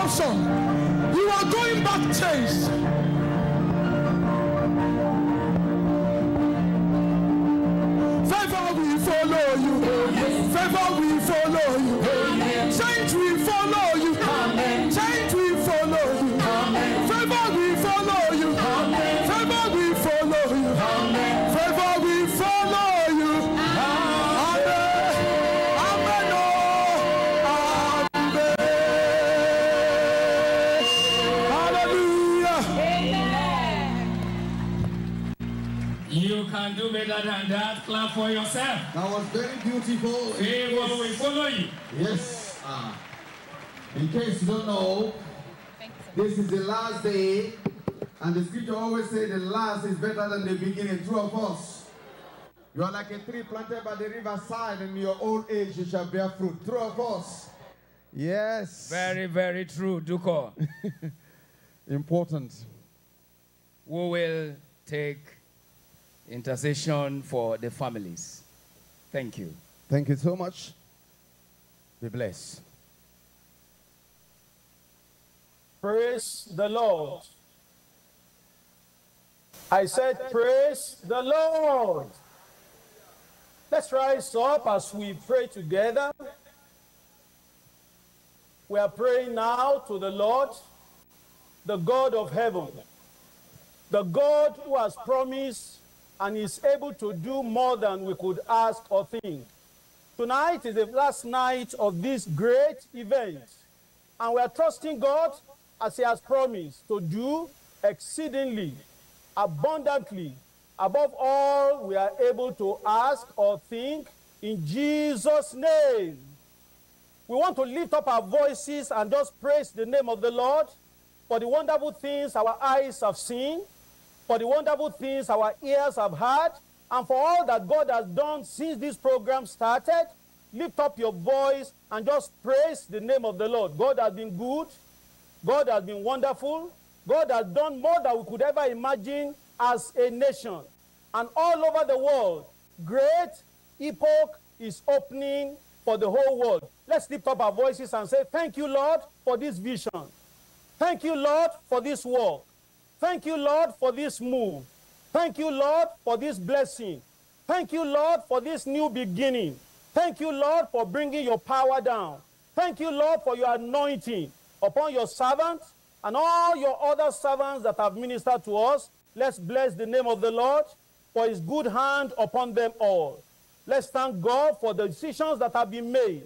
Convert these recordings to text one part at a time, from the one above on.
option. You are going back changed. Clap for yourself. That was very beautiful. Favor will follow you. Yes. Ah. in case you don't know, this is the last day, and the scripture always say the last is better than the beginning. True of us. You are like a tree planted by the riverside, and in your old age you shall bear fruit. True of us. Yes. Very, very true, Duko. important. We will take intercession for the families. Thank you. Thank you so much. Be blessed. Praise the Lord. I said, Praise the Lord. Let's rise up as we pray together. We are praying now to the Lord, the God of heaven, the God who has promised and is able to do more than we could ask or think. Tonight is the last night of this great event, and we are trusting God as He has promised to do exceedingly, abundantly, above all we are able to ask or think in Jesus' name. We want to lift up our voices and just praise the name of the Lord for the wonderful things our eyes have seen, for the wonderful things our ears have heard, and for all that God has done since this program started. Lift up your voice and just praise the name of the Lord. God has been good. God has been wonderful. God has done more than we could ever imagine as a nation. And all over the world, great epoch is opening for the whole world. Let's lift up our voices and say, Thank you, Lord, for this vision. Thank you, Lord, for this work. Thank you, Lord, for this move. Thank you, Lord, for this blessing. Thank you, Lord, for this new beginning. Thank you, Lord, for bringing your power down. Thank you, Lord, for your anointing upon your servants and all your other servants that have ministered to us. Let's bless the name of the Lord for his good hand upon them all. Let's thank God for the decisions that have been made.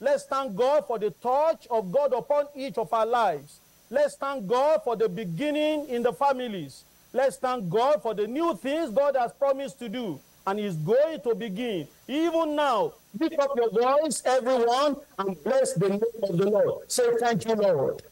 Let's thank God for the touch of God upon each of our lives. Let's thank God for the beginning in the families. Let's thank God for the new things God has promised to do and is going to begin. Even now, lift up your voice, everyone, and bless the name of the Lord. Say, Thank you, Lord.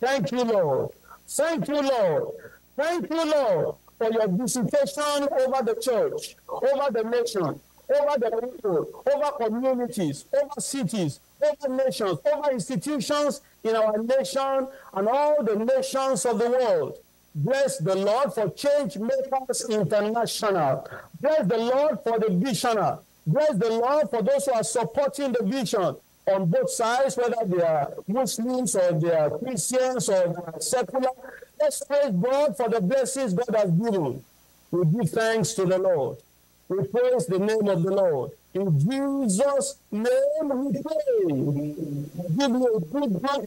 Thank you, Lord. Thank you, Lord. Thank you, Lord, for your visitation over the church, over the nation, over the people, over communities, over cities, over nations, over institutions in our nation and all the nations of the world. Bless the Lord for Change Makers International. Bless the Lord for the visioner. Bless the Lord for those who are supporting the vision on both sides, whether they are Muslims or they are Christians or secular. Let's praise God for the blessings God has given. We give thanks to the Lord. We praise the name of the Lord. In Jesus' name we pray. Give you a good God.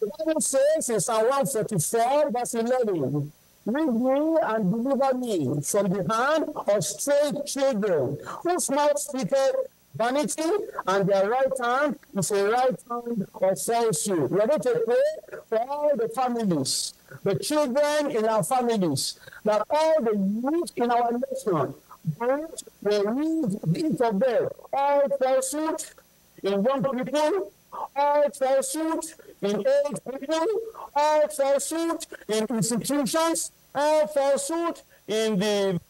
The Bible says in Psalm 144, verse 11, Lead me and deliver me from the hand of strayed children, whose mouth speaketh vanity, and their right hand is a right hand of falsehood. We are going to pray for all the families, the children in our families, that all the youth in our nation, will read each of them, all falsehood in young people, all falsehood in old people, all falsehood in institutions, all falsehood in the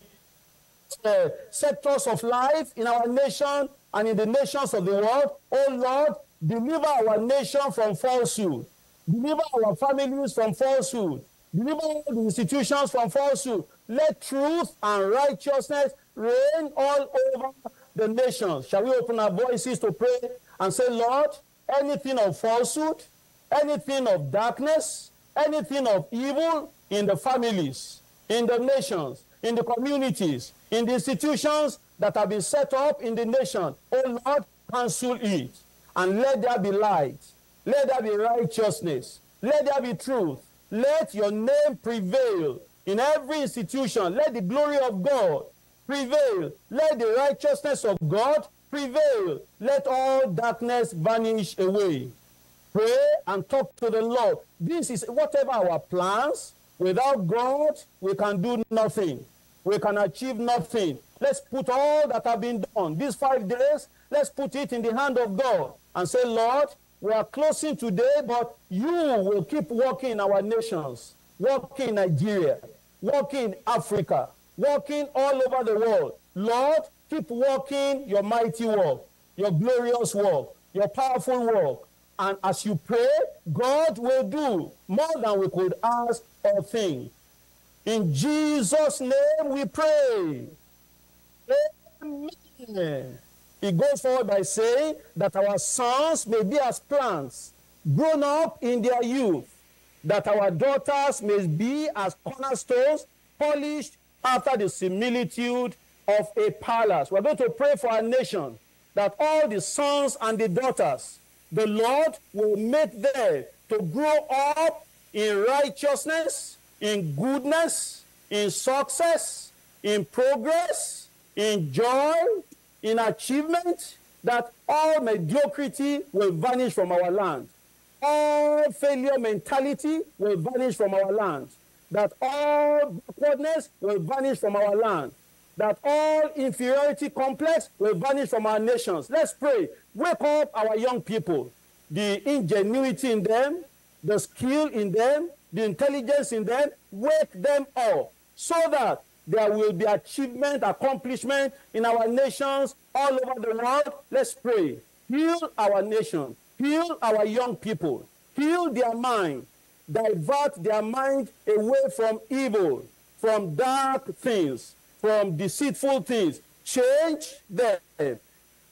uh, sectors of life in our nation and in the nations of the world. Oh Lord, deliver our nation from falsehood. Deliver our families from falsehood. Deliver the institutions from falsehood. Let truth and righteousness reign all over the nations. Shall we open our voices to pray and say, Lord, anything of falsehood, anything of darkness, anything of evil in the families, in the nations, in the communities, in the institutions that have been set up in the nation, oh Lord, cancel it. And let there be light. Let there be righteousness. Let there be truth. Let your name prevail in every institution. Let the glory of God prevail. Let the righteousness of God prevail. Let all darkness vanish away. Pray and talk to the Lord. This is whatever our plans. Without God, we can do nothing. We can achieve nothing. Let's put all that have been done these five days, let's put it in the hand of God and say, Lord, we are closing today, but you will keep working in our nations, working in Nigeria, working in Africa, working all over the world. Lord, keep walking your mighty work, your glorious work, your powerful work. And as you pray, God will do more than we could ask or think. In Jesus' name we pray. Amen. He goes forward by saying that our sons may be as plants, grown up in their youth, that our daughters may be as cornerstones, polished after the similitude of a palace. We're going to pray for our nation that all the sons and the daughters, the Lord will make them to grow up in righteousness, in goodness, in success, in progress, in joy, in achievement, that all mediocrity will vanish from our land. All failure mentality will vanish from our land. That all backwardness will vanish from our land. That all inferiority complex will vanish from our nations. Let's pray. Wake up our young people. The ingenuity in them, the skill in them, the intelligence in them, wake them up so that there will be achievement, accomplishment in our nations all over the world. Let's pray. Heal our nation. Heal our young people. Heal their mind. Divert their mind away from evil, from dark things, from deceitful things. Change them.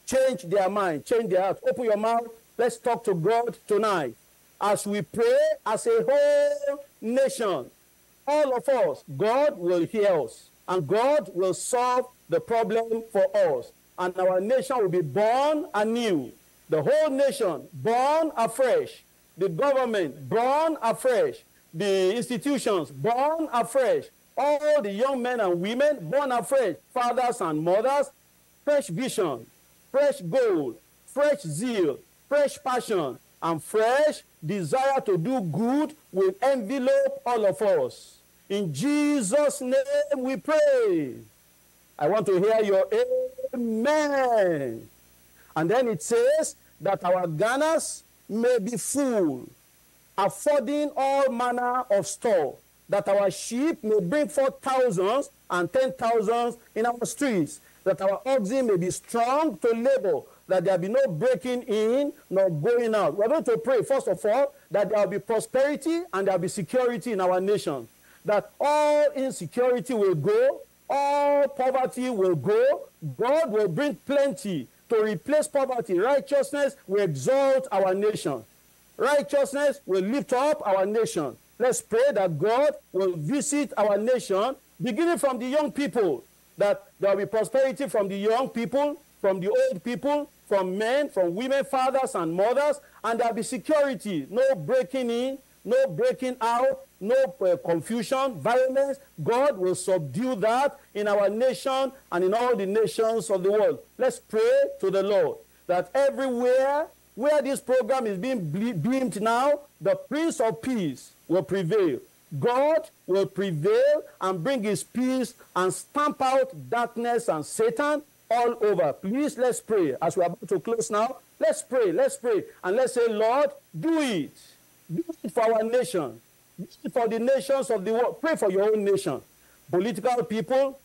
Change their mind. Change their heart. Open your mouth. Let's talk to God tonight. As we pray as a whole nation, all of us, God will hear us and God will solve the problem for us. And our nation will be born anew. The whole nation born afresh. The government born afresh. The institutions born afresh. All the young men and women born afresh. Fathers and mothers, fresh vision, fresh goal, fresh zeal, fresh passion, and fresh desire to do good will envelope all of us. In Jesus' name we pray. I want to hear your amen. And then it says that our garners may be full, affording all manner of store, that our sheep may bring forth thousands and ten thousands in our streets, that our oxen may be strong to labor, that there be no breaking in nor going out. We're going to pray, first of all, that there will be prosperity and there will be security in our nation. That all insecurity will go, all poverty will go, God will bring plenty to replace poverty. Righteousness will exalt our nation. Righteousness will lift up our nation. Let's pray that God will visit our nation, beginning from the young people, that there will be prosperity from the young people, from the old people, from men, from women, fathers, and mothers, and there'll be security, no breaking in, no breaking out, no uh, confusion, violence. God will subdue that in our nation and in all the nations of the world. Let's pray to the Lord that everywhere where this program is being beamed now, the Prince of Peace will prevail. God will prevail and bring his peace and stamp out darkness and Satan all over. Please, let's pray. As we're about to close now, let's pray, let's pray, and let's say, Lord, do it. Do it for our nation. For the nations of the world. Pray for your own nation. Political people,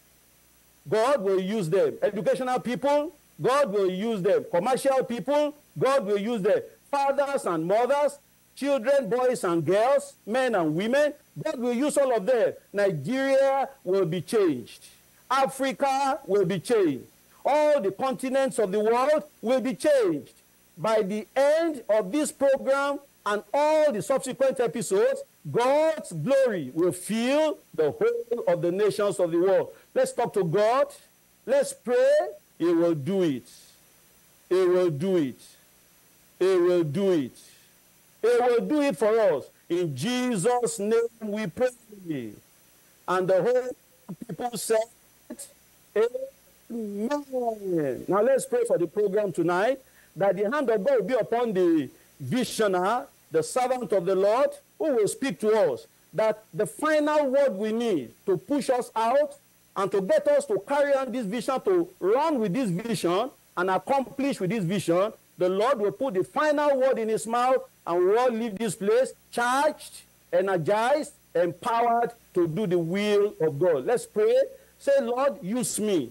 God will use them. Educational people, God will use them. Commercial people, God will use them. Fathers and mothers, children, boys and girls, men and women, God will use all of them. Nigeria will be changed. Africa will be changed all the continents of the world will be changed. By the end of this program and all the subsequent episodes, God's glory will fill the whole of the nations of the world. Let's talk to God. Let's pray. He will do it. He will do it. He will do it. He will do it for us. In Jesus' name we pray. And the whole people said, Amen. Now let's pray for the program tonight that the hand of God will be upon the visioner, the servant of the Lord, who will speak to us. That the final word we need to push us out and to get us to carry on this vision, to run with this vision and accomplish with this vision, the Lord will put the final word in his mouth and we all leave this place charged, energized, empowered to do the will of God. Let's pray. Say, Lord, use me.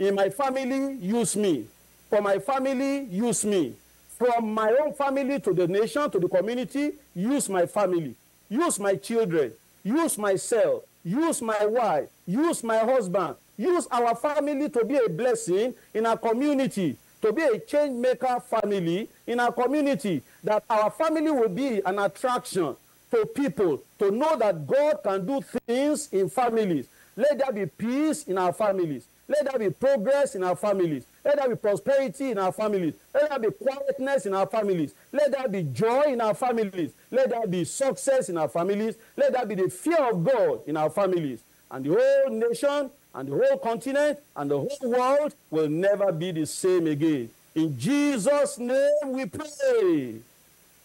In my family, use me. For my family, use me. From my own family to the nation, to the community, use my family. Use my children. Use myself. Use my wife. Use my husband. Use our family to be a blessing in our community, to be a change maker family in our community, that our family will be an attraction to people to know that God can do things in families. Let there be peace in our families. Let there be progress in our families. Let there be prosperity in our families. Let there be quietness in our families. Let there be joy in our families. Let there be success in our families. Let there be the fear of God in our families. And the whole nation and the whole continent and the whole world will never be the same again. In Jesus' name we pray.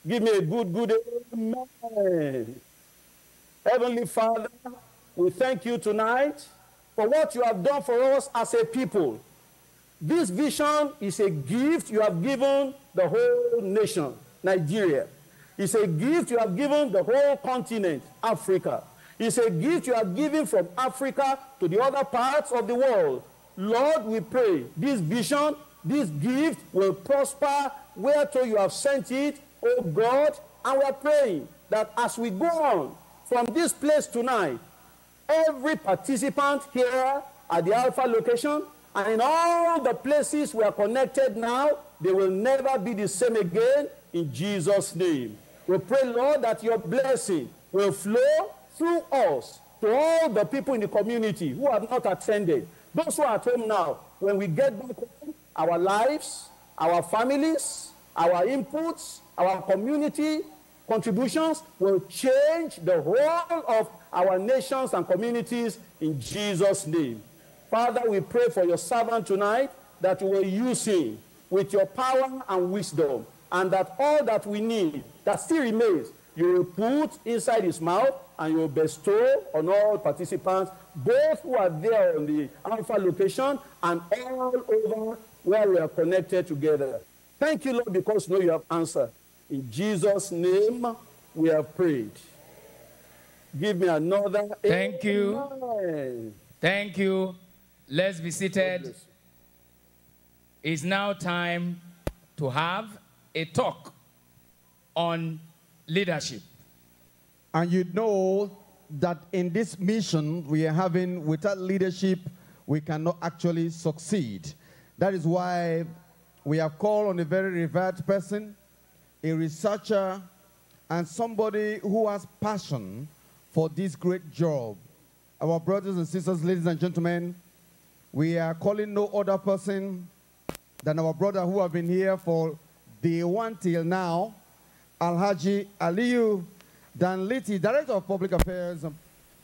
Give me a good, good amen. Heavenly Father, we thank you tonight for what you have done for us as a people. This vision is a gift you have given the whole nation, Nigeria. It's a gift you have given the whole continent, Africa. It's a gift you have given from Africa to the other parts of the world. Lord, we pray this vision, this gift will prosper whereto you have sent it, oh God. And we are praying that as we go on from this place tonight, every participant here at the Alpha location and in all the places we are connected now, they will never be the same again in Jesus' name. We pray, Lord, that your blessing will flow through us to all the people in the community who have not attended. Those who are at home now, when we get back home, our lives, our families, our inputs, our community contributions will change the whole of our nations and communities in Jesus' name. Father, we pray for your servant tonight that you will use him with your power and wisdom, and that all that we need that still remains, you will put inside his mouth and you will bestow on all participants, both who are there on the Alpha location and all over where we are connected together. Thank you, Lord, because you know you have answered. In Jesus' name, we have prayed. Give me another. Thank you. Thank you. Let's be seated. It's now time to have a talk on leadership. And you know that in this mission we are having, without leadership, we cannot actually succeed. That is why we have called on a very revered person, a researcher, and somebody who has passion for this great job. Our brothers and sisters, ladies and gentlemen, we are calling no other person than our brother who have been here for day one till now, Alhaji Aliyu Danliti, Director of Public Affairs and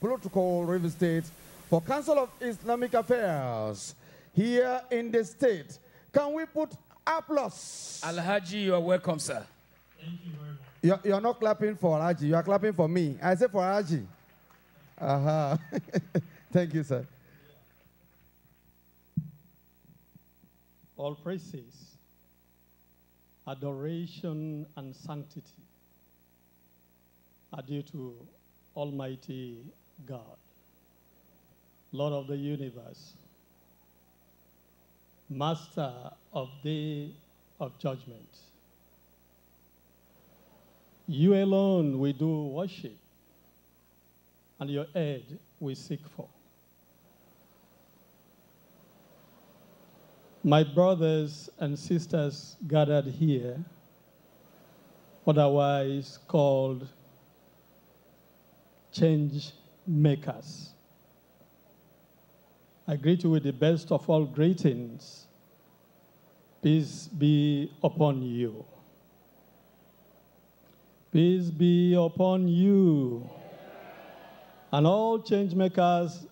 Protocol, River State, for Council of Islamic Affairs here in the state. Can we put applause? Alhaji, you are welcome, sir. Thank you very much. You're, you're not clapping for Alhaji, you are clapping for me. I say for Alhaji. Uh-huh. Thank you, sir. All praises, adoration, and sanctity are due to Almighty God, Lord of the universe, Master of day of judgment. You alone we do worship, and your aid we seek for. My brothers and sisters gathered here, otherwise called change makers. I greet you with the best of all greetings. Peace be upon you. Peace be upon you. And all change makers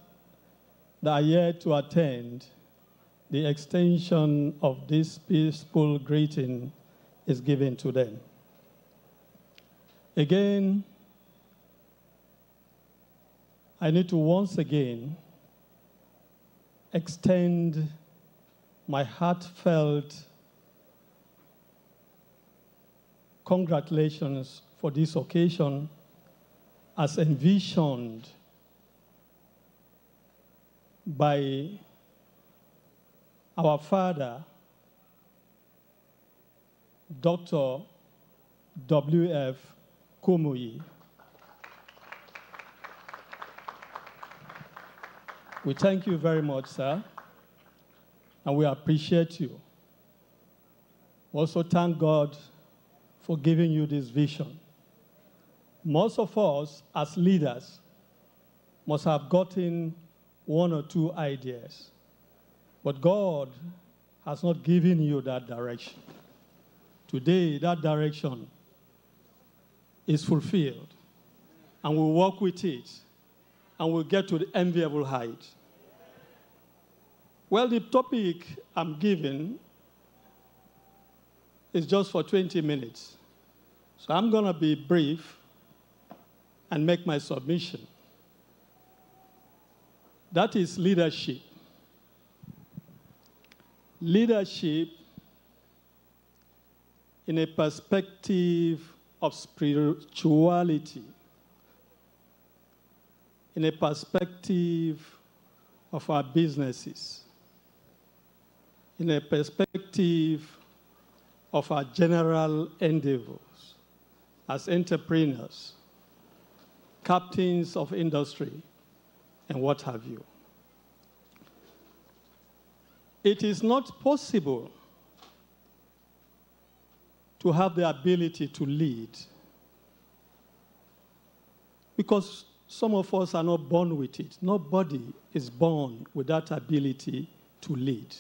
that are yet to attend, the extension of this peaceful greeting is given to them. Again, I need to once again extend my heartfelt congratulations for this occasion as envisioned by our father, Dr. W.F. Kumuyi. We thank you very much, sir, and we appreciate you. Also, thank God for giving you this vision. Most of us, as leaders, must have gotten one or two ideas, but God has not given you that direction. Today, that direction is fulfilled, and we'll walk with it, and we'll get to the enviable height. Well, the topic I'm giving is just for 20 minutes. So I'm going to be brief and make my submission. That is leadership. Leadership in a perspective of spirituality, in a perspective of our businesses, in a perspective of our general endeavors as entrepreneurs, captains of industry, and what have you. It is not possible to have the ability to lead because some of us are not born with it. Nobody is born with that ability to lead.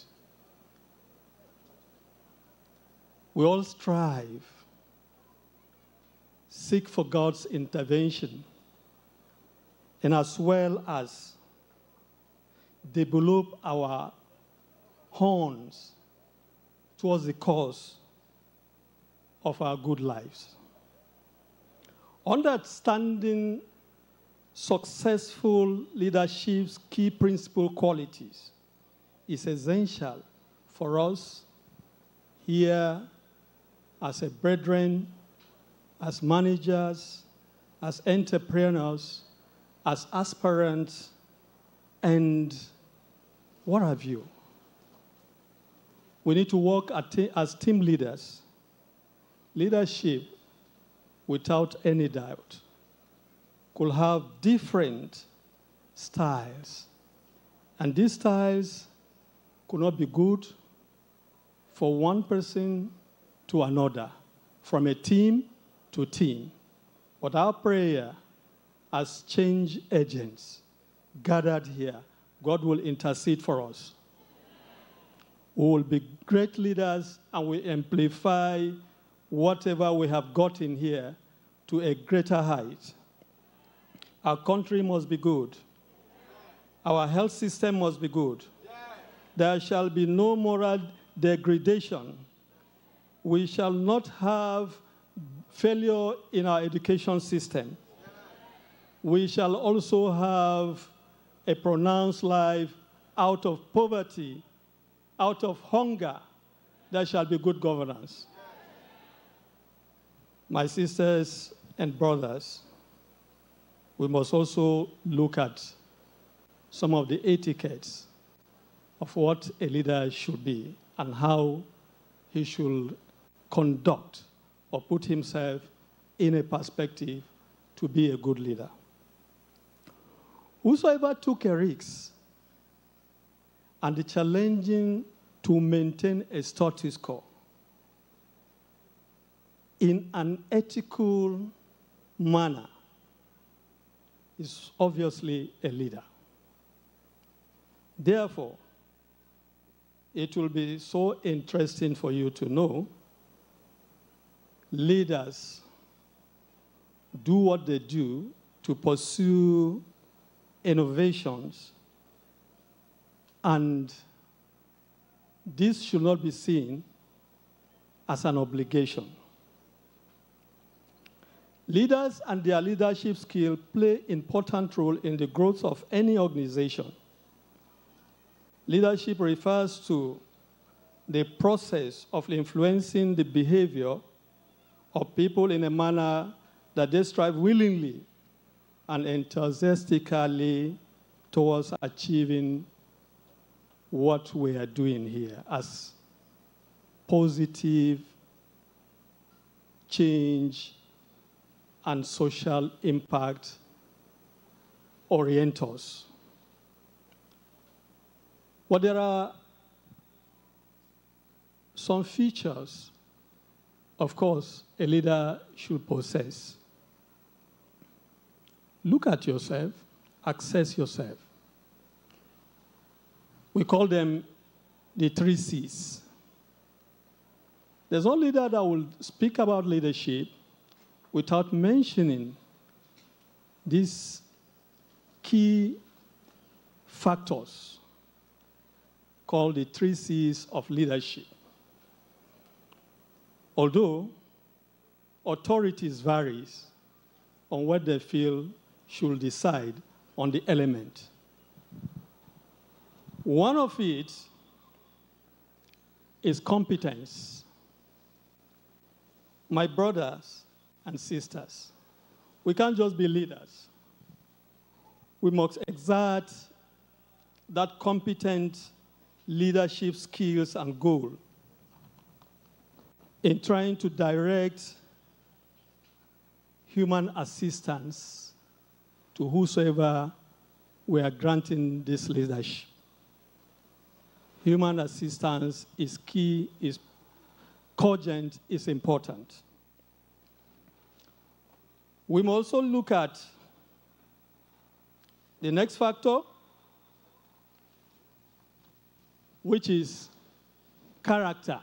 We all strive, seek for God's intervention, and as well as develop our horns towards the cause of our good lives. Understanding successful leadership's key principal qualities is essential for us here as a brethren, as managers, as entrepreneurs, as aspirants, and what have you. We need to work as team leaders. Leadership, without any doubt, could have different styles. And these styles could not be good for one person to another, from a team to team. But our prayer as change agents gathered here, God will intercede for us. We will be great leaders and we amplify whatever we have gotten here to a greater height. Our country must be good. Our health system must be good. There shall be no moral degradation we shall not have failure in our education system. We shall also have a pronounced life out of poverty, out of hunger. There shall be good governance. My sisters and brothers, we must also look at some of the etiquettes of what a leader should be and how he should conduct or put himself in a perspective to be a good leader. Whosoever took a risk and challenging to maintain a status quo in an ethical manner is obviously a leader. Therefore, it will be so interesting for you to know leaders do what they do to pursue innovations and this should not be seen as an obligation. Leaders and their leadership skill play important role in the growth of any organization. Leadership refers to the process of influencing the behavior of people in a manner that they strive willingly and enthusiastically towards achieving what we are doing here as positive change and social impact orientors. But there are some features, of course, a leader should possess. Look at yourself, assess yourself. We call them the three C's. There's no leader that will speak about leadership without mentioning these key factors called the three C's of leadership. Although authorities varies on what they feel should decide on the element. One of it is competence. My brothers, and sisters. We can't just be leaders. We must exert that competent leadership skills and goal in trying to direct human assistance to whosoever we are granting this leadership. Human assistance is key, is cogent, is important. We must also look at the next factor, which is character.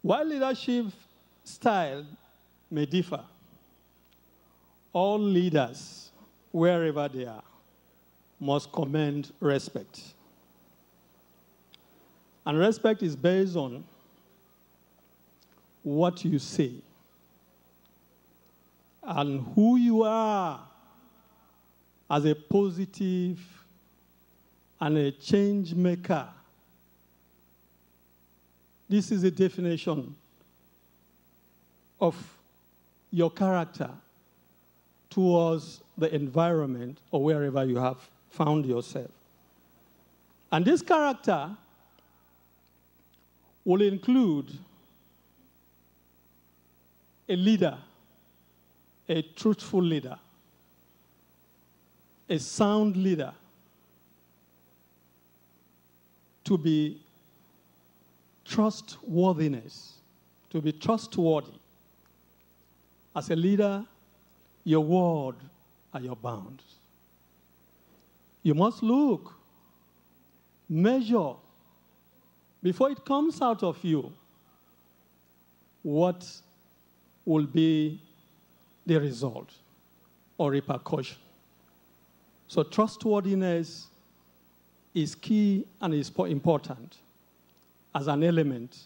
While leadership style may differ, all leaders, wherever they are, must command respect. And respect is based on what you say and who you are as a positive and a change maker. This is a definition of your character towards the environment or wherever you have found yourself. And this character will include a leader a truthful leader, a sound leader, to be trustworthiness, to be trustworthy. As a leader, your word are your bounds. You must look, measure, before it comes out of you, what will be the result or repercussion. So trustworthiness is key and is important as an element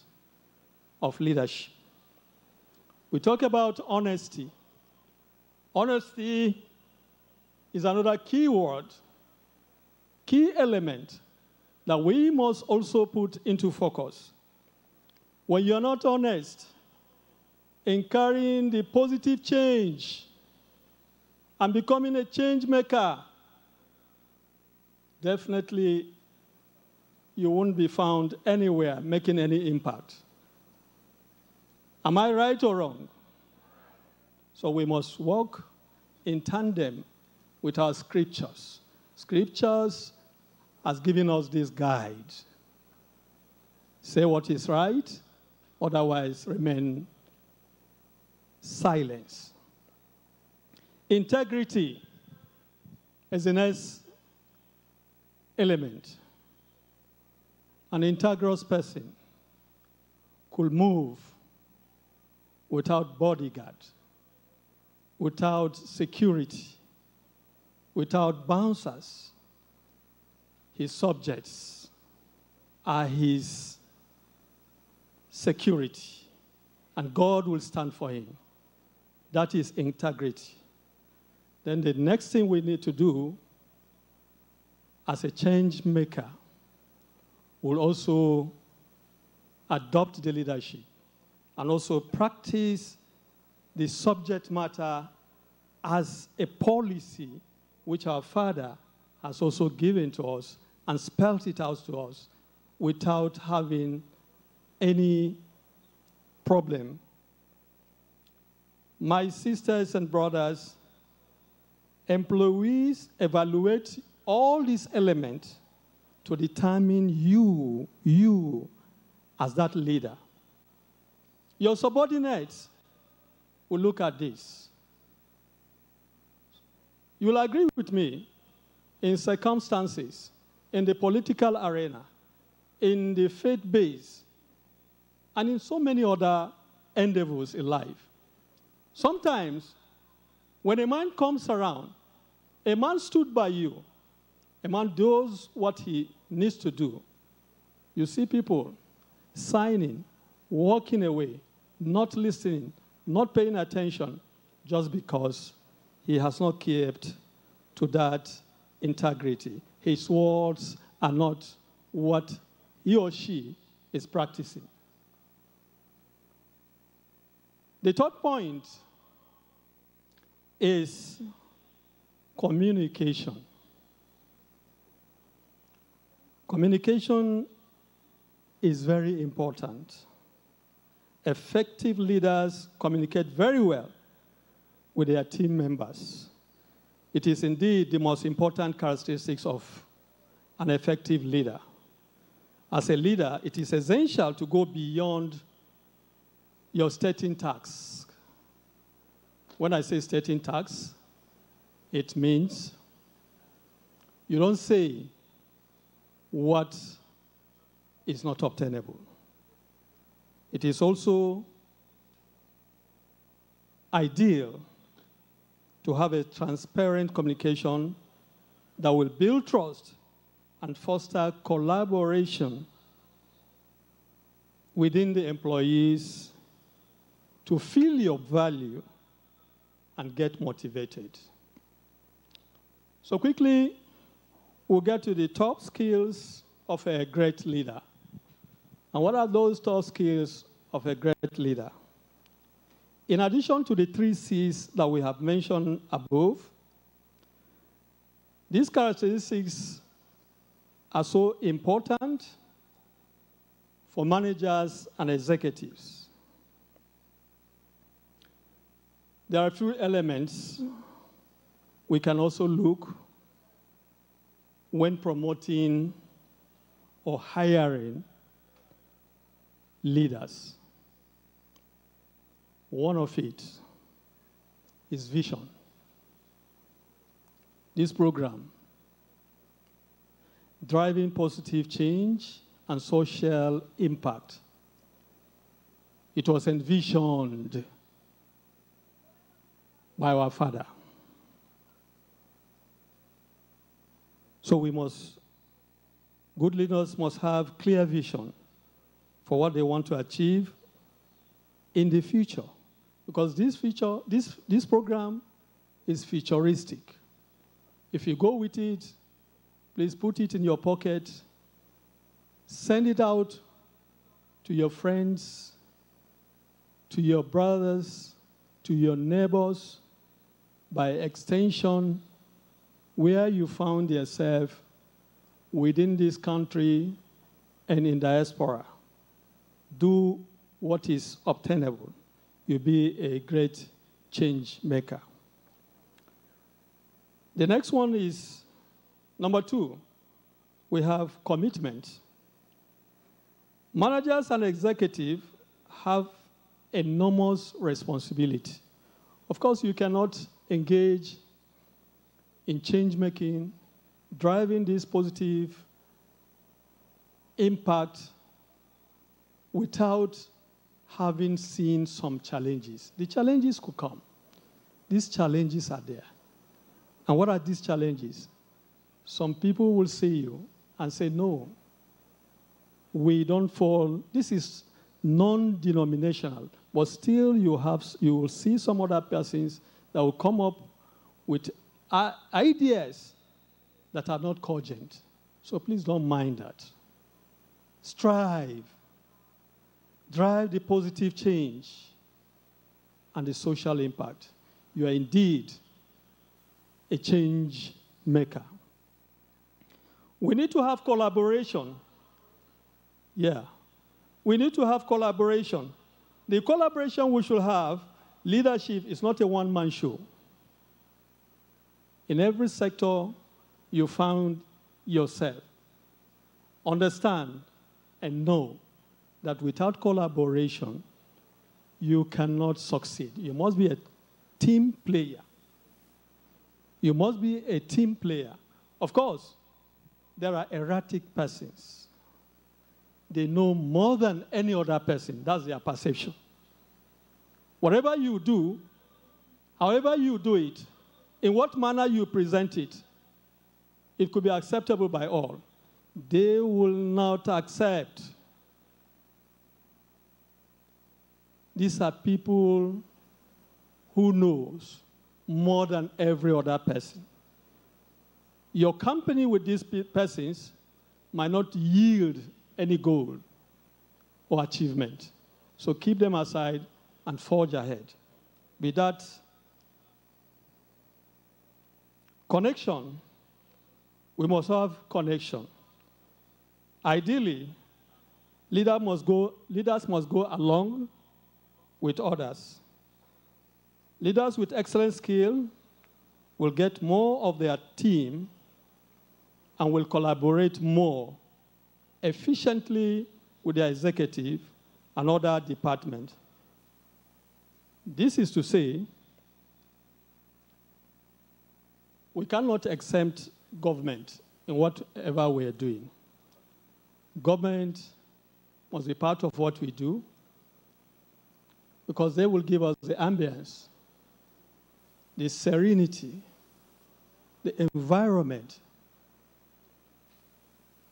of leadership. We talk about honesty. Honesty is another key word, key element that we must also put into focus. When you're not honest, in carrying the positive change and becoming a change maker, definitely you won't be found anywhere making any impact. Am I right or wrong? So we must walk in tandem with our scriptures. Scriptures has given us this guide. Say what is right, otherwise remain silence. Integrity is the next element. An integrous person could move without bodyguard, without security, without bouncers. His subjects are his security, and God will stand for him. That is integrity. Then the next thing we need to do as a change maker will also adopt the leadership and also practice the subject matter as a policy which our Father has also given to us and spelled it out to us without having any problem. My sisters and brothers, employees evaluate all these elements to determine you, you as that leader. Your subordinates will look at this. You'll agree with me in circumstances, in the political arena, in the faith base, and in so many other endeavors in life. Sometimes, when a man comes around, a man stood by you, a man does what he needs to do. You see people signing, walking away, not listening, not paying attention, just because he has not kept to that integrity. His words are not what he or she is practicing. The third point is communication. Communication is very important. Effective leaders communicate very well with their team members. It is indeed the most important characteristics of an effective leader. As a leader, it is essential to go beyond your stating task. When I say stating task, it means you don't say what is not obtainable. It is also ideal to have a transparent communication that will build trust and foster collaboration within the employees to feel your value and get motivated. So, quickly, we'll get to the top skills of a great leader. And what are those top skills of a great leader? In addition to the three C's that we have mentioned above, these characteristics are so important for managers and executives. There are a few elements we can also look when promoting or hiring leaders. One of it is vision. This program, driving positive change and social impact, it was envisioned by our Father. So we must, good leaders must have clear vision for what they want to achieve in the future. Because this feature, this, this program is futuristic. If you go with it, please put it in your pocket, send it out to your friends, to your brothers, to your neighbors, by extension, where you found yourself within this country and in diaspora. Do what is obtainable you'll be a great change maker. The next one is number two we have commitment. Managers and executives have enormous responsibility. Of course, you cannot engage in change making, driving this positive impact without having seen some challenges. The challenges could come. These challenges are there. And what are these challenges? Some people will see you and say, no, we don't fall. This is non-denominational, but still you, have, you will see some other persons that will come up with ideas that are not cogent. So please don't mind that. Strive. Drive the positive change and the social impact. You are indeed a change maker. We need to have collaboration. Yeah. We need to have collaboration. The collaboration we should have, leadership is not a one man show. In every sector, you found yourself. Understand and know that without collaboration, you cannot succeed. You must be a team player. You must be a team player. Of course, there are erratic persons. They know more than any other person. That's their perception. Whatever you do, however you do it, in what manner you present it, it could be acceptable by all. They will not accept. These are people who knows more than every other person. Your company with these persons might not yield any goal or achievement. So keep them aside and forge ahead. With that connection, we must have connection. Ideally, leader must go, leaders must go along with others. Leaders with excellent skill will get more of their team and will collaborate more efficiently with their executive and other departments. This is to say, we cannot exempt government in whatever we're doing. Government must be part of what we do because they will give us the ambience the serenity, the environment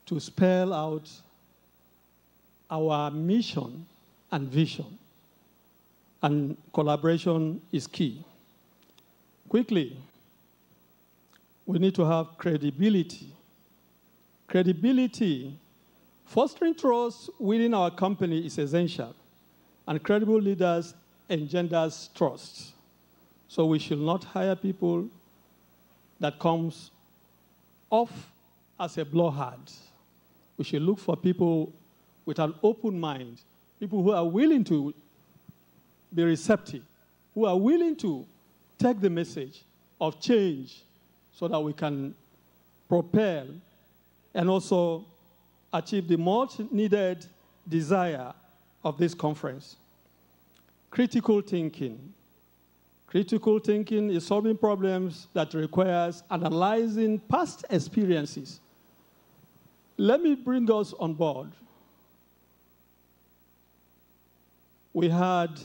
to spell out our mission and vision. And collaboration is key. Quickly, we need to have credibility. Credibility, fostering trust within our company is essential, and credible leaders engenders trust. So we should not hire people that comes off as a blowhard. We should look for people with an open mind, people who are willing to be receptive, who are willing to take the message of change so that we can propel and also achieve the much needed desire of this conference. Critical thinking, Critical thinking is solving problems that requires analyzing past experiences. Let me bring us on board. We had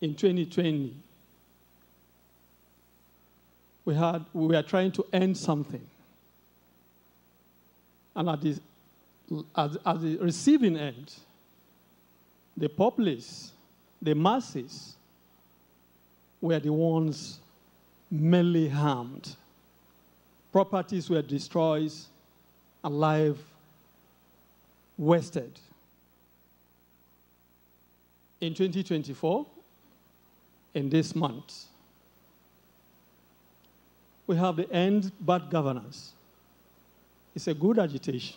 in 2020, we, had, we were trying to end something. And at the, at, at the receiving end, the populace, the masses, were the ones mainly harmed. Properties were destroyed and life wasted. In 2024, in this month, we have the end bad governance. It's a good agitation.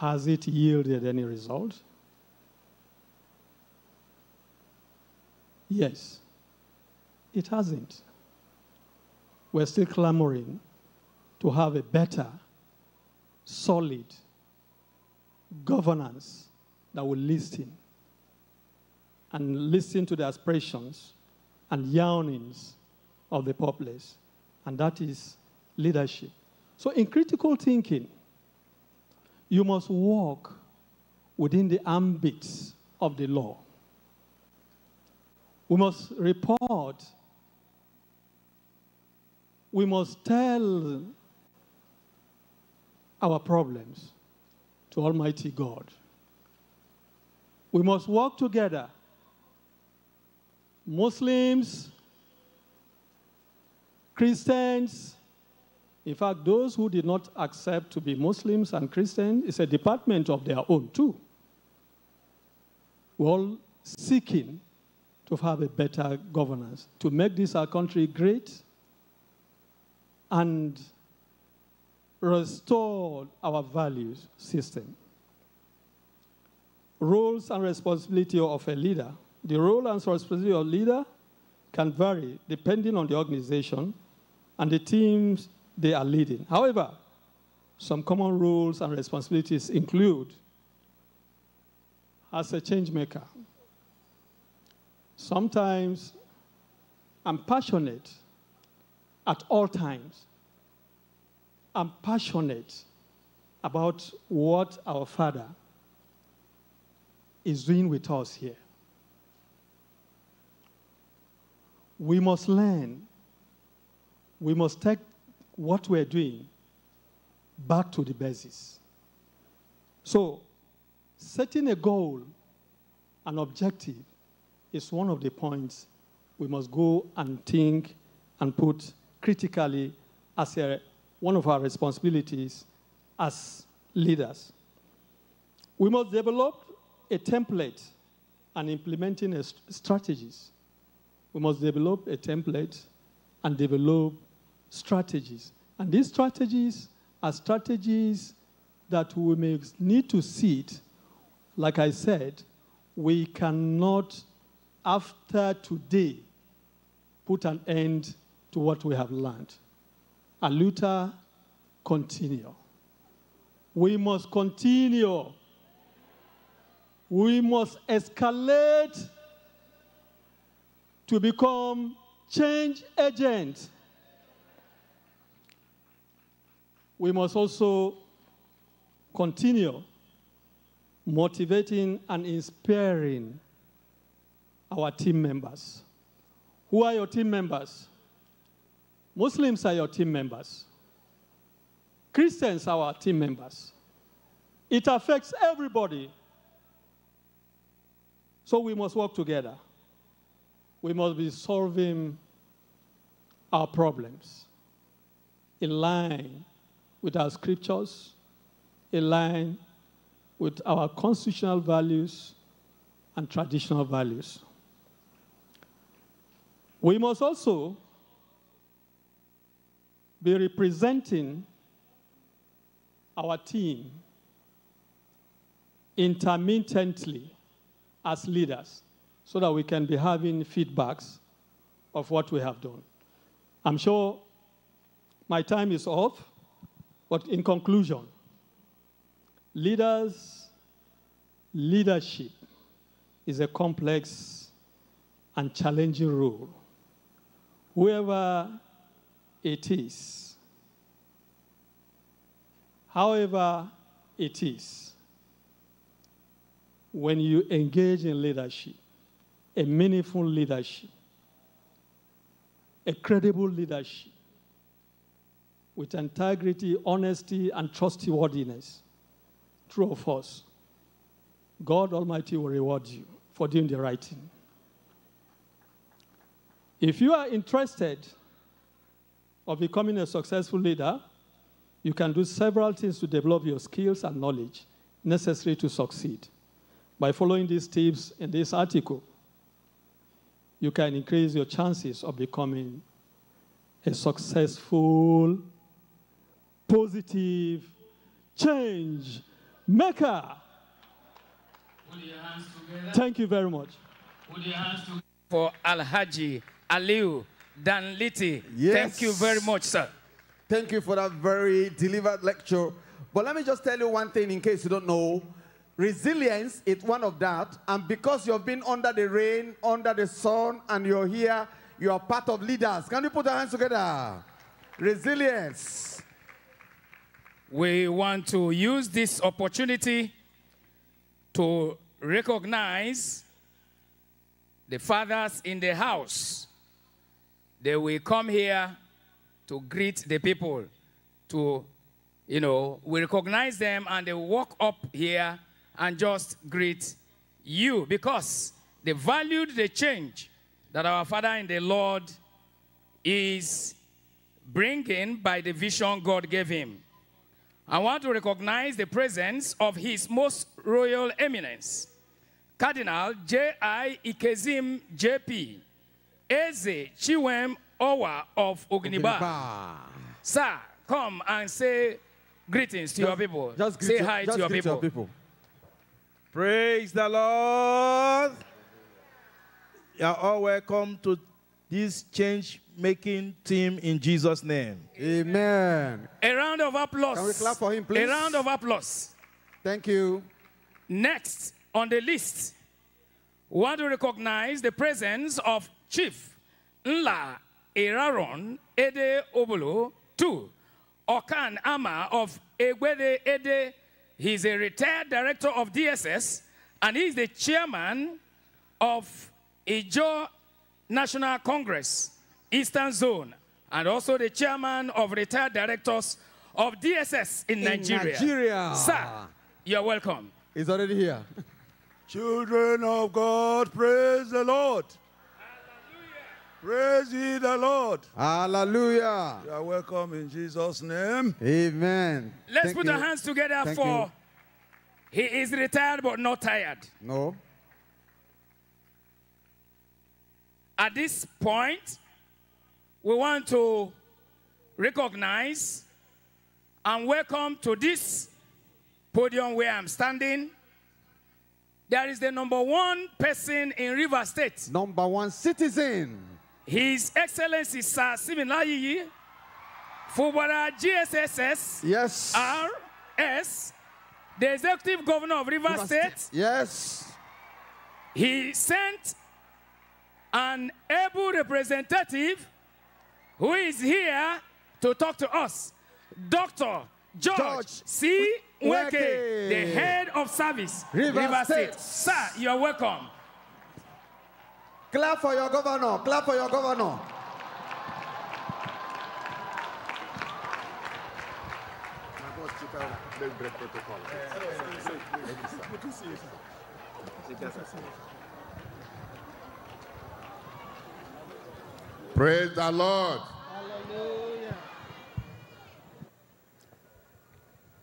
Has it yielded any result? Yes, it hasn't. We're still clamoring to have a better, solid governance that will listen and listen to the aspirations and yearnings of the populace, and that is leadership. So, in critical thinking, you must walk within the ambits of the law. We must report. We must tell our problems to Almighty God. We must work together. Muslims, Christians, in fact, those who did not accept to be Muslims and Christians, it's a department of their own too. We're all seeking to have a better governance, to make this our country great and restore our values system. Roles and responsibility of a leader. The role and responsibility of a leader can vary depending on the organization and the teams they are leading. However, some common roles and responsibilities include as a change maker. Sometimes I'm passionate at all times. I'm passionate about what our Father is doing with us here. We must learn. We must take what we're doing back to the basis. So, setting a goal, an objective, is one of the points we must go and think and put critically as a, one of our responsibilities as leaders. We must develop a template and implementing st- strategies. We must develop a template and develop strategies. And these strategies are strategies that we may need to seed. Like I said, we cannot, after today, put an end to what we have learned. And Luther, continue. We must continue. We must escalate to become change agents. We must also continue motivating and inspiring our team members. Who are your team members? Muslims are your team members. Christians are our team members. It affects everybody. So we must work together. We must be solving our problems in line with our scriptures, line with our constitutional values and traditional values. We must also be representing our team intermittently as leaders so that we can be having feedbacks of what we have done. I'm sure my time is off, but in conclusion, leaders, leadership is a complex and challenging role. Whoever it is, however it is, when you engage in leadership, a meaningful leadership, a credible leadership, with integrity, honesty, and trustworthiness, true of us, God Almighty will reward you for doing the right thing. If you are interested of becoming a successful leader, you can do several things to develop your skills and knowledge necessary to succeed. By following these tips in this article, you can increase your chances of becoming a successful, positive change maker. Thank you very much. For Alhaji Aliu Danliti. Yes. Thank you very much, sir. Thank you for that very delivered lecture. But let me just tell you one thing in case you don't know. Resilience is one of that. And because you've been under the rain, under the sun, and you're here, you are part of leaders. Can you put your hands together? Resilience. We want to use this opportunity to recognize the fathers in the house. They will come here to greet the people, to, you know, we recognize them and they walk up here and just greet you because they valued the change that our Father in the Lord is bringing by the vision God gave him. I want to recognize the presence of His Most Royal Eminence, Cardinal J.I. Ikezim J.P. Eze Chiwem Owa of Ogniba. Sir, come and say greetings to Just- your people. Just say hi just to your greet people. people. Praise the Lord. You are all welcome to this change making team in Jesus' name. Amen. A round of applause. Can we clap for him, please? A round of applause. Thank you. Next on the list, we want to recognize the presence of Chief Nla Eraron Ede Obolo II, Okan Ama of Egwede Ede. He's a retired director of DSS and he's the chairman of Ijo National Congress, Eastern Zone, and also the chairman of retired directors of DSS in, In Nigeria. Nigeria. Sir, you're welcome. He's already here. Children of God, praise the Lord. Hallelujah. Praise ye the Lord. Hallelujah. You are welcome in Jesus' name. Amen. Let's Thank put you. our hands together Thank for he is retired but not tired. No. At this point, we want to recognize and welcome to this podium where I'm standing. There is the number one person in River State. Number one citizen. His Excellency Sir Similayi Fubara GSSS Yes. RS, the Executive Governor of River, River State. State. Yes. he sent an able representative who is here to talk to us, Dr. George, George C. Nweke, Nweke. the head of service, River State. Sir, you're welcome. Clap for your governor. Clap for your governor. Praise the Lord.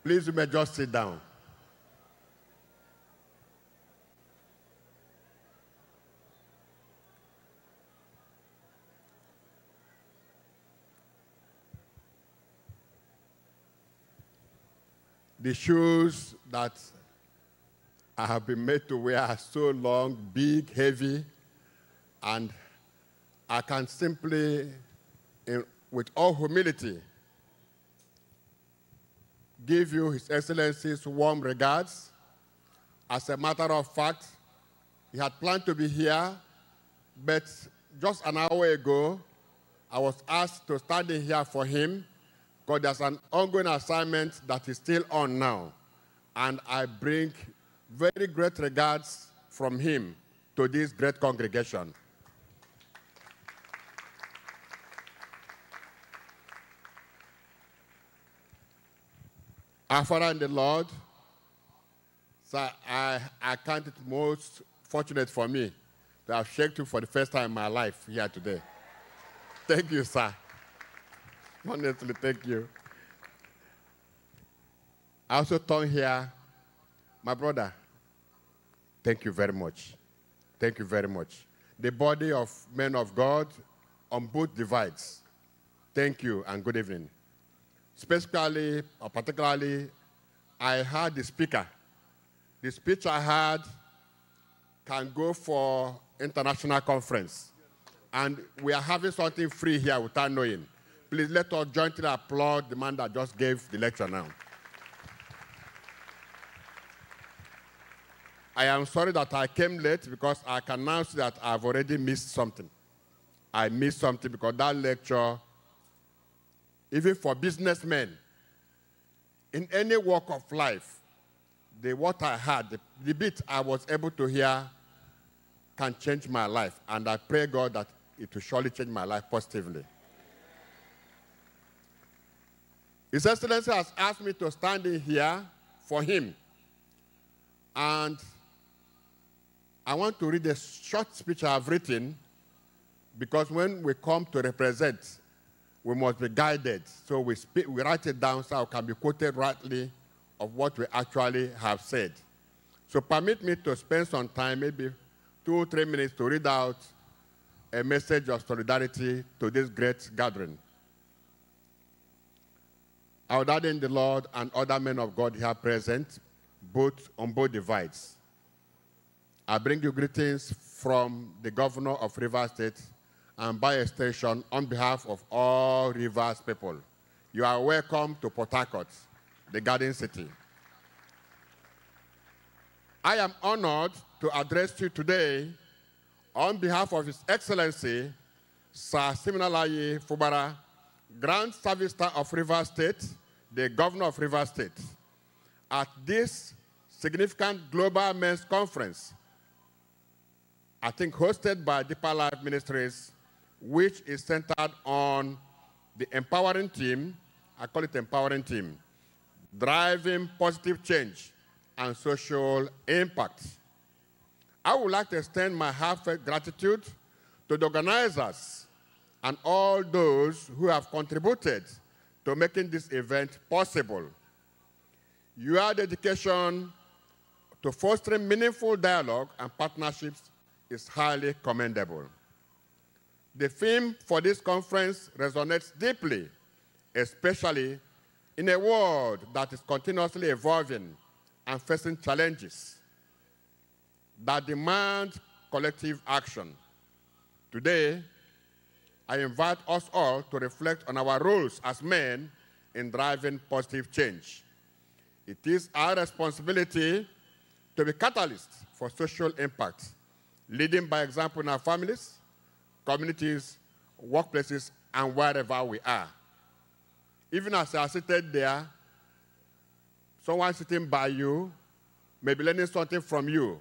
Please, you may just sit down. The shoes that I have been made to wear are so long, big, heavy, and I can simply, in, with all humility, give you His Excellency's warm regards. As a matter of fact, he had planned to be here, but just an hour ago, I was asked to stand in here for him because there's an ongoing assignment that is still on now. And I bring very great regards from him to this great congregation. Our Father in the Lord, sir, I, I count it most fortunate for me that I've shaked you for the first time in my life here today. Thank you, sir. Honestly, thank you. I also turn here, my brother, thank you very much. Thank you very much. The body of men of God on both divides. Thank you and good evening. Specifically, or particularly, I heard the speaker. The speech I had can go for international conference. And we are having something free here without knowing. please let us jointly applaud the man that just gave the lecture now. I am sorry that I came late because I can now see that I've already missed something. I missed something because that lecture, even for businessmen, in any walk of life, the what I had, the, the bit I was able to hear can change my life. And I pray God that it will surely change my life positively. His Excellency has asked me to stand in here for him. And I want to read a short speech I have written because when we come to represent, we must be guided. So we, speak, we write it down so it can be quoted rightly of what we actually have said. So permit me to spend some time, maybe two or three minutes, to read out a message of solidarity to this great gathering. Our daddy in the Lord and other men of God here present, both on both divides. I bring you greetings from the governor of Rivers State and by extension on behalf of all Rivers people. You are welcome to Port Harcourt, the Garden City. I am honored to address you today on behalf of His Excellency Sir Siminalayi Fubara, Grand Service of Rivers State, the Governor of Rivers State, at this significant global men's conference, I think hosted by Deeper Life Ministries, which is centered on the empowering team, I call it empowering team, driving positive change and social impact. I would like to extend my heartfelt gratitude to the organizers and all those who have contributed to making this event possible. Your dedication to fostering meaningful dialogue and partnerships is highly commendable. The theme for this conference resonates deeply, especially in a world that is continuously evolving and facing challenges that demand collective action. Today, I invite us all to reflect on our roles as men in driving positive change. It is our responsibility to be catalysts for social impact, leading by example in our families, communities, workplaces, and wherever we are. Even as you are seated there, someone sitting by you may be learning something from you.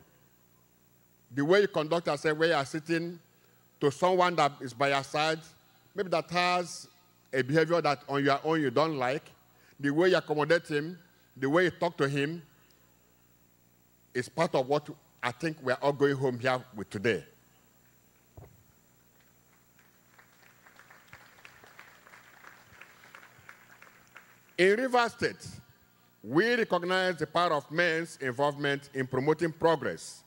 The way you conduct yourself where you are sitting to someone that is by your side, maybe that has a behavior that on your own you don't like, the way you accommodate him, the way you talk to him, is part of what I think we're all going home here with today. In River State, we recognize the power of men's involvement in promoting progress,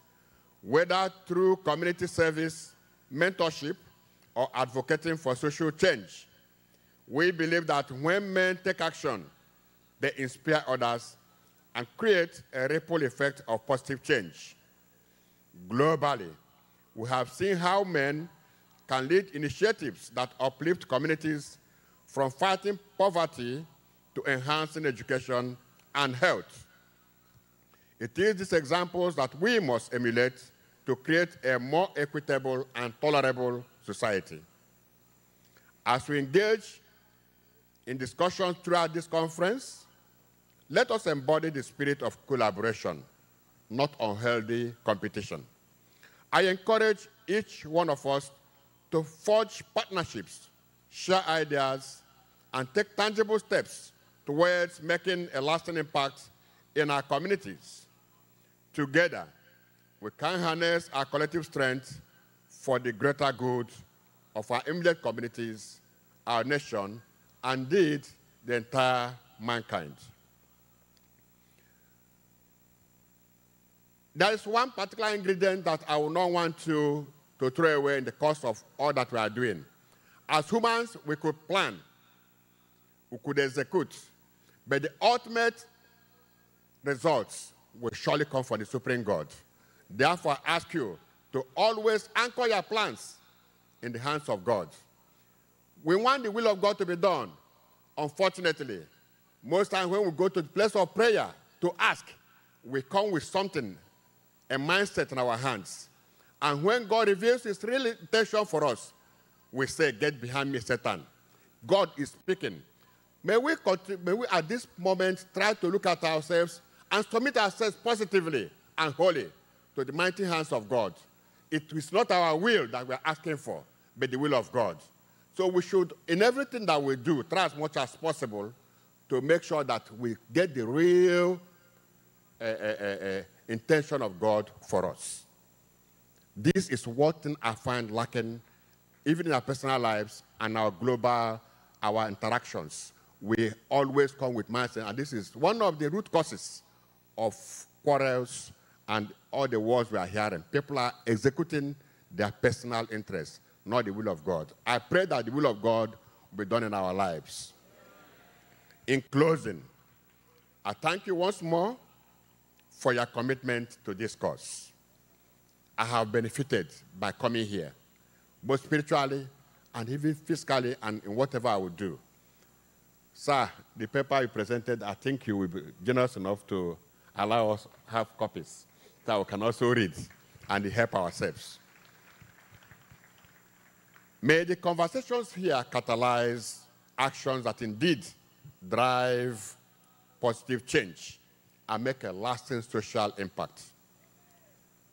whether through community service, mentorship, or advocating for social change. We believe that when men take action, they inspire others and create a ripple effect of positive change. Globally, we have seen how men can lead initiatives that uplift communities from fighting poverty to enhancing education and health. It is these examples that we must emulate to create a more equitable and tolerable society. As we engage in discussions throughout this conference, let us embody the spirit of collaboration, not unhealthy competition. I encourage each one of us to forge partnerships, share ideas, and take tangible steps towards making a lasting impact in our communities. Together, we can harness our collective strength for the greater good of our immediate communities, our nation, and indeed the entire mankind. There is one particular ingredient that I will not want to, to throw away in the course of all that we are doing. As humans, we could plan, we could execute, but the ultimate results will surely come from the Supreme God. Therefore, I ask you to always anchor your plans in the hands of God. We want the will of God to be done. Unfortunately, most times when we go to the place of prayer to ask, we come with something, a mindset in our hands. And when God reveals his real intention for us, we say, Get behind me, Satan. God is speaking. May we, may we at this moment try to look at ourselves and submit ourselves positively and wholly to the mighty hands of God. It is not our will that we're asking for, but the will of God. So we should, in everything that we do, try as much as possible to make sure that we get the real uh, uh, uh, intention of God for us. This is what I find lacking even in our personal lives and our global, our interactions. We always come with mindset, and this is one of the root causes of quarrels and all the wars we are hearing. People are executing their personal interests, not the will of God. I pray that the will of God will be done in our lives. In closing, I thank you once more for your commitment to this cause. I have benefited by coming here, both spiritually and even physically and in whatever I would do. Sir, the paper you presented, I think you will be generous enough to allow us have copies that we can also read and help ourselves. May the conversations here catalyze actions that indeed drive positive change and make a lasting social impact.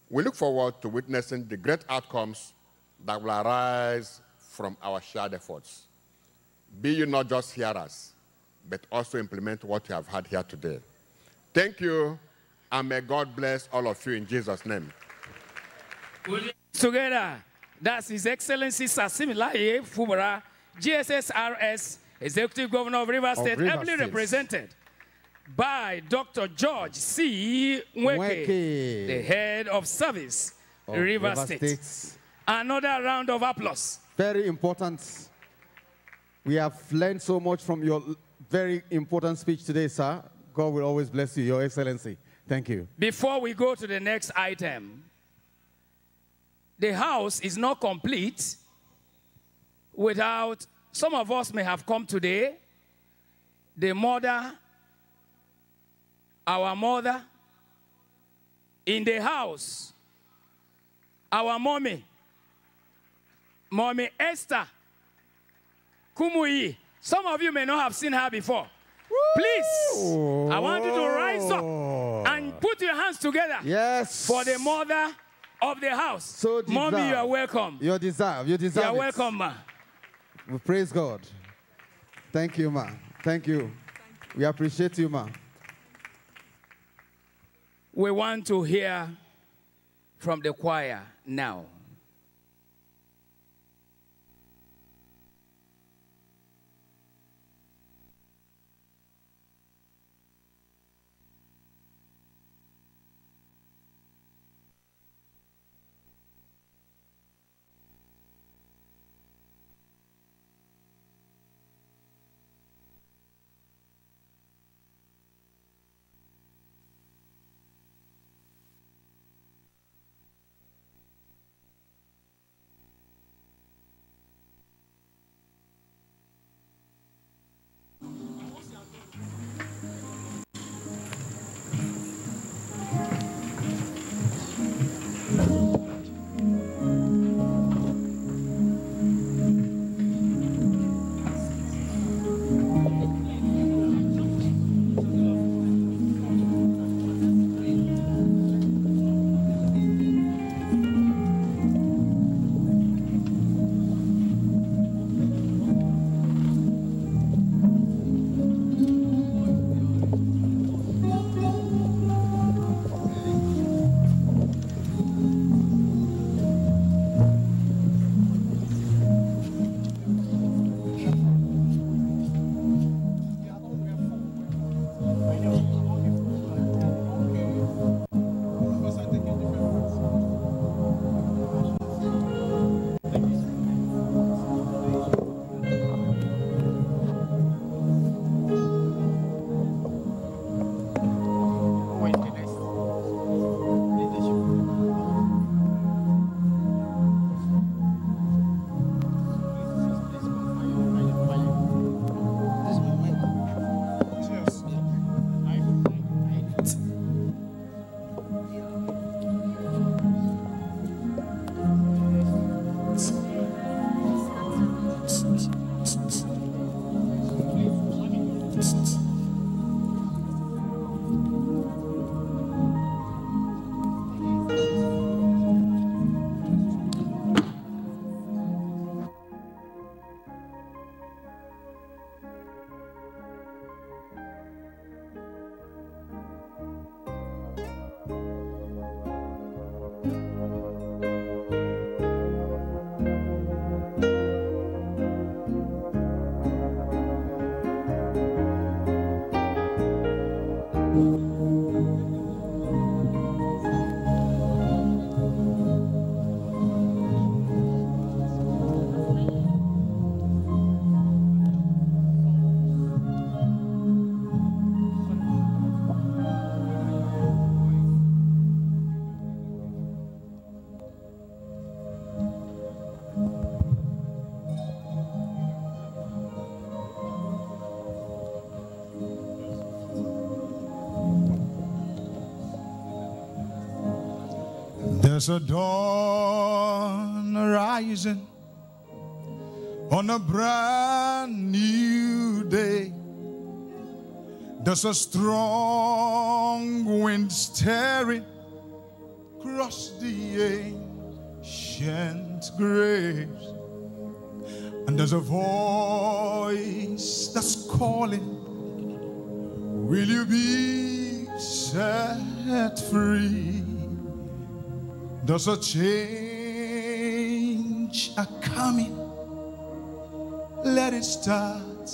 We look forward to witnessing the great outcomes that will arise from our shared efforts. Be you not just hearers, but also implement what you have had here today. Thank you, and may God bless all of you in Jesus' name. Together, that's His Excellency Sasimilaye Fubara, GSSRS, Executive Governor of River State, River ably State. represented by Dr. George C. Nweke, Nweke. the head of service, Of River, River State. States. Another round of applause. Very important. We have learned so much from your very important speech today, sir. God will always bless you, Your Excellency. Thank you. Before we go to the next item, the house is not complete without, some of us may have come today, the mother, our mother, in the house, our mommy, mommy Esther Kumuyi. Some of you may not have seen her before. Please, I want you to rise up oh. and put your hands together Yes. for the mother of the house. So Mommy, you are welcome. You deserve. You deserve. You deserve. are it. welcome, ma. We praise God. Thank you, ma. Thank you. We appreciate you, ma. We want to hear from the choir now. There's a dawn arising on a brand new day. There's a strong wind tearing across the ancient graves. And there's a voice that's calling, Will you be set free? There's a change a coming. Let it start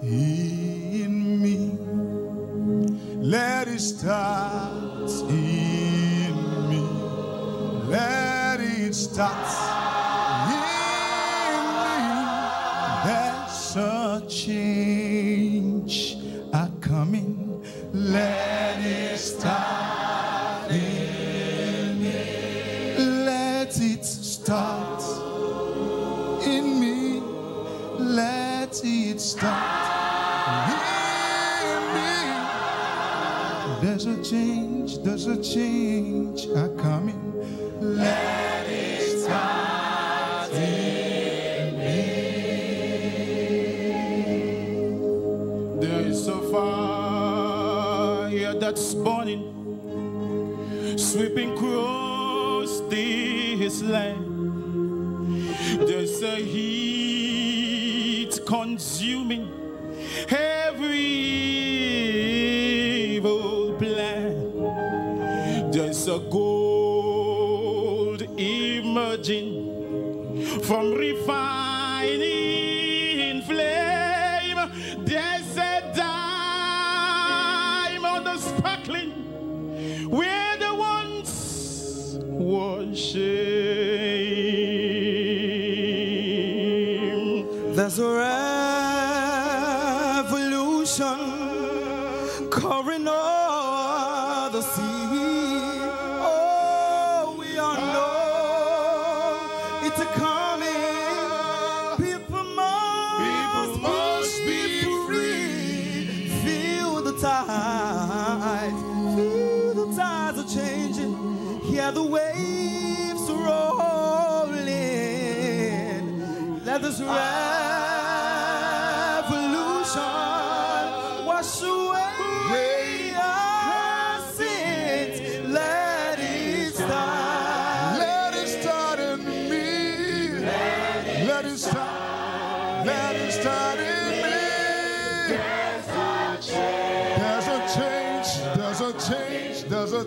in me. Let it start in me. Let it start in me. There's a change.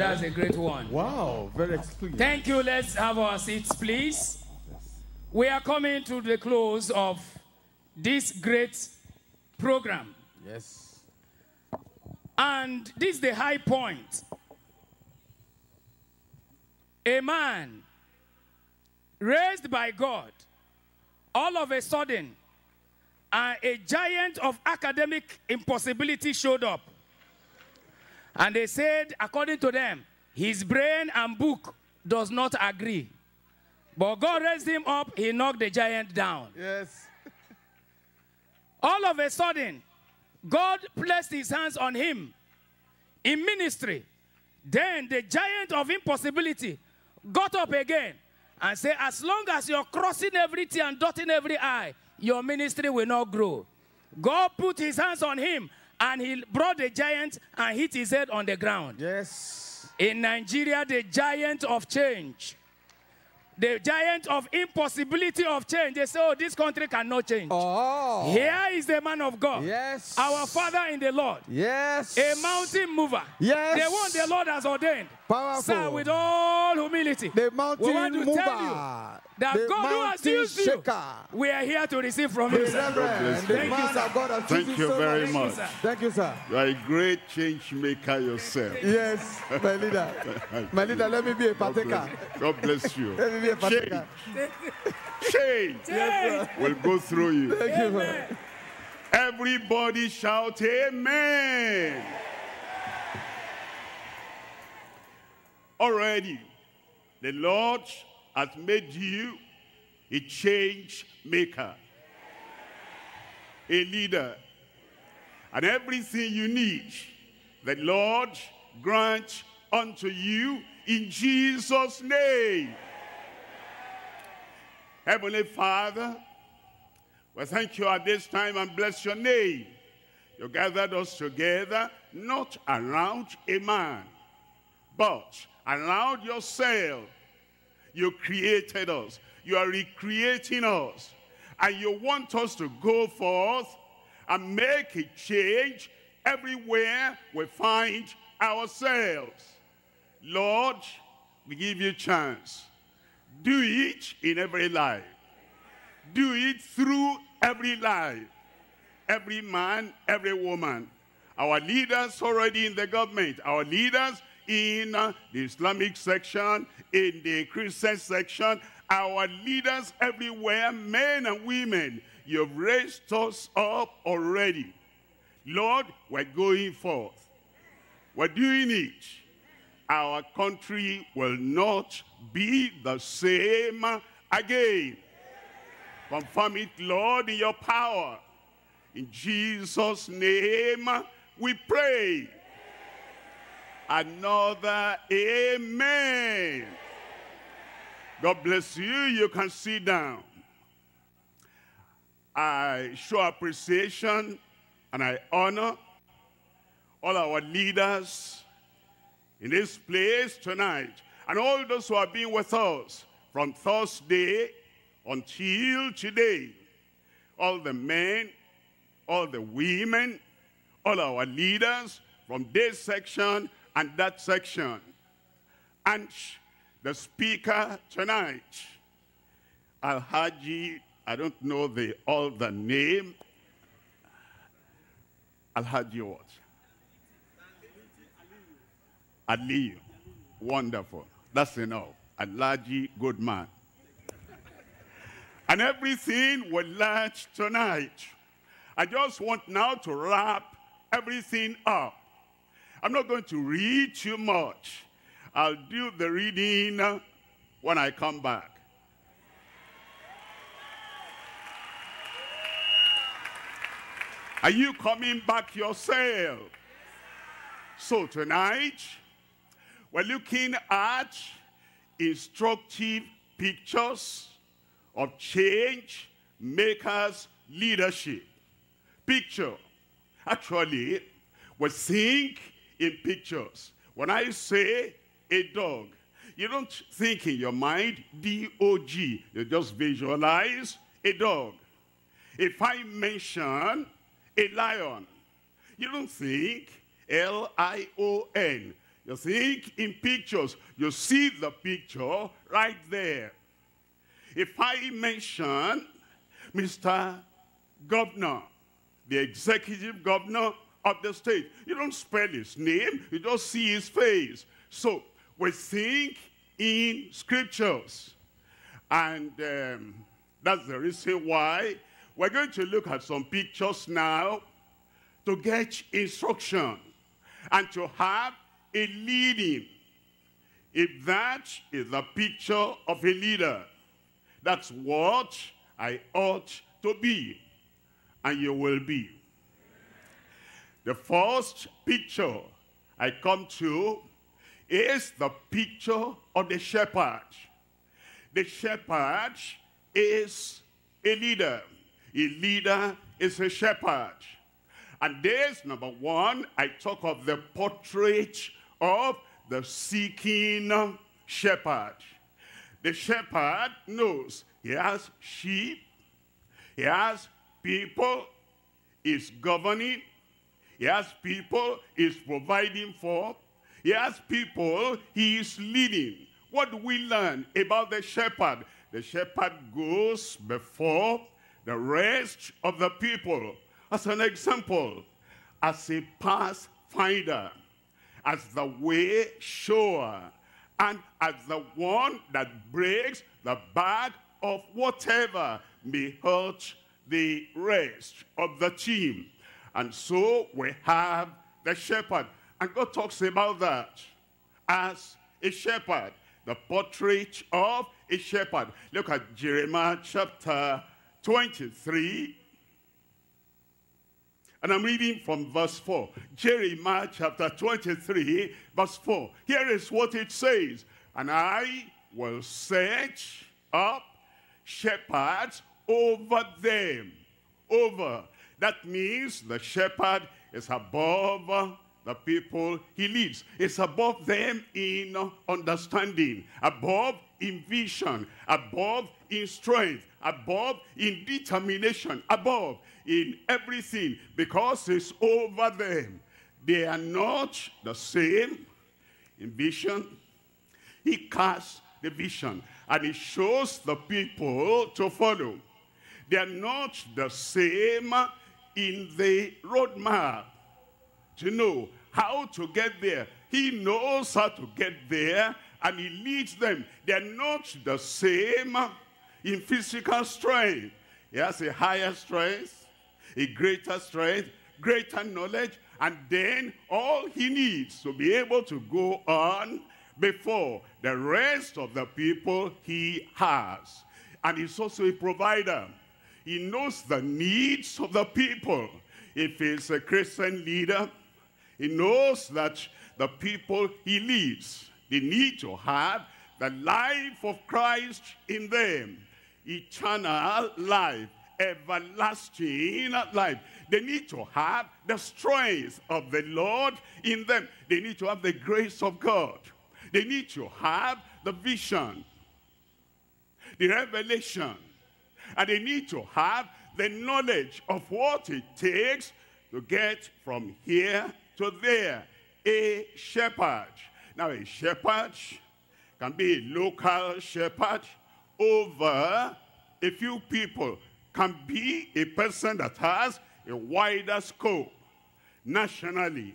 that's a great one. Wow, very exclusive. Thank you. Let's have our seats, please. We are coming to the close of this great program. Yes. And this is the high point. A man raised by God, all of a sudden, uh, a giant of academic impossibility showed up. And they said, according to them, his brain and book does not agree. But God raised him up, he knocked the giant down. Yes. All of a sudden, God placed his hands on him in ministry. Then the giant of impossibility got up again and said, As long as you're crossing every T and dotting every I, your ministry will not grow. God put his hands on him and he brought the giant and hit his head on the ground. Yes. In Nigeria, the giant of change, the giant of impossibility of change. They say, oh, this country cannot change. Oh. Here is the man of God. Yes. Our Father in the Lord. Yes. A mountain mover. Yes. The one the Lord has ordained. Powerful. Sir, with all humility. The we want to mover. tell you that the God who has mountain used you, we are here to receive from The you, sir. Reverend, Thank you, sir. God has Thank you so very much. much. sir. Thank you, sir. You are a great change maker yourself. Yes, my leader. My leader, let me be a God partaker. God bless you. Let me be a partaker. Change Change. will go through you. Thank you, man. Amen. Everybody shout amen. Already, the Lord has made you a change maker, a leader. And everything you need, the Lord grant unto you in Jesus' name. Heavenly Father, we thank you at this time and bless your name. You gathered us together not around a man, but around yourself. You created us. You are recreating us. And you want us to go forth and make a change everywhere we find ourselves. Lord, we give you chance. Do it in every life. Do it through every life. Every man, every woman. Our leaders already in the government. Our leaders in uh, the Islamic section, in the Christian section. Our leaders everywhere, men and women. You've raised us up already. Lord, we're going forth. We're doing it our country will not be the same again. Confirm it, Lord, in your power. In Jesus' name, we pray. Another amen. God bless you. You can sit down. I show appreciation and I honor all our leaders in this place tonight and all those who have been with us from Thursday until today. All the men, all the women, all our leaders from this section and that section. And the speaker tonight, Al-Haji, I don't know the all the name. Al-Haji what? Aliyu. Wonderful. That's enough. Alaji, good man. and everything will last tonight. I just want now to wrap everything up. I'm not going to read too much. I'll do the reading when I come back. Are you coming back yourself? So tonight, we're looking at instructive pictures of change makers leadership. Picture. Actually, we think in pictures. When I say a dog, you don't think in your mind D-O-G. You just visualize a dog. If I mention a lion, you don't think L-I-O-N. You think in pictures, you see the picture right there. If I mention Mr. Governor, the executive governor of the state, you don't spell his name, you just see his face. So we think in scriptures. And um, that's the reason why we're going to look at some pictures now to get instruction and to have a leading. If that is the picture of a leader, that's what I ought to be, and you will be. The first picture I come to is the picture of the shepherd. The shepherd is a leader. A leader is a shepherd. And this, number one, I talk of the portrait of the seeking shepherd. The shepherd knows he has sheep, he has people, he's governing, he has people he's providing for, he has people he is leading. What do we learn about the shepherd? The shepherd goes before the rest of the people. As an example, as a pathfinder, as the way shower, and as the one that breaks the back of whatever may hurt the rest of the team. And so we have the shepherd. And God talks about that as a shepherd, the portrait of a shepherd. Look at Jeremiah chapter 23. And I'm reading from verse 4. Jeremiah chapter 23, verse 4. Here is what it says. And I will set up shepherds over them. Over. That means the shepherd is above the people he leads. It's above them in understanding, above in vision, above in strength, above in determination, above in everything, because it's over them. They are not the same in vision. He casts the vision, and he shows the people to follow. They are not the same in the roadmap to know how to get there. He knows how to get there and he leads them. They're not the same in physical strength. He has a higher strength, a greater strength, greater knowledge, and then all he needs to be able to go on before the rest of the people he has. And he's also a provider. He knows the needs of the people. If he's a Christian leader, he knows that the people he leads, they need to have the life of Christ in them. Eternal life, everlasting life. They need to have the strength of the Lord in them. They need to have the grace of God. They need to have the vision, the revelation, and they need to have the knowledge of what it takes to get from here to there. A shepherd. Now, a shepherd can be a local shepherd over a few people, can be a person that has a wider scope nationally,